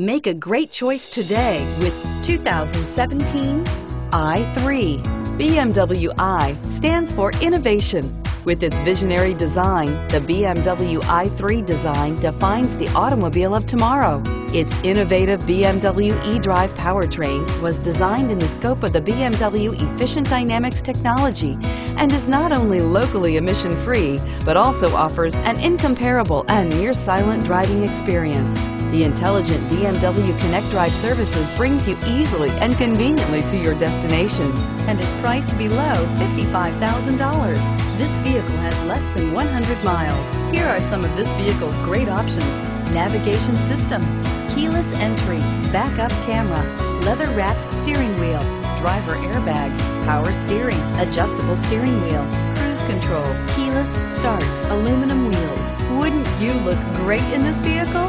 Make a great choice today with 2017 i3. BMW i stands for innovation. With its visionary design, the BMW i3 design defines the automobile of tomorrow. Its innovative BMW eDrive powertrain was designed in the scope of the BMW Efficient Dynamics technology and is not only locally emission-free, but also offers an incomparable and near-silent driving experience. The intelligent BMW ConnectedDrive services brings you easily and conveniently to your destination and is priced below $55,000. This vehicle has less than 100 miles. Here are some of this vehicle's great options. Navigation system, keyless entry, backup camera, leather-wrapped steering wheel, driver airbag, power steering, adjustable steering wheel, cruise control, keyless start, aluminum wheels. Wouldn't you look great in this vehicle?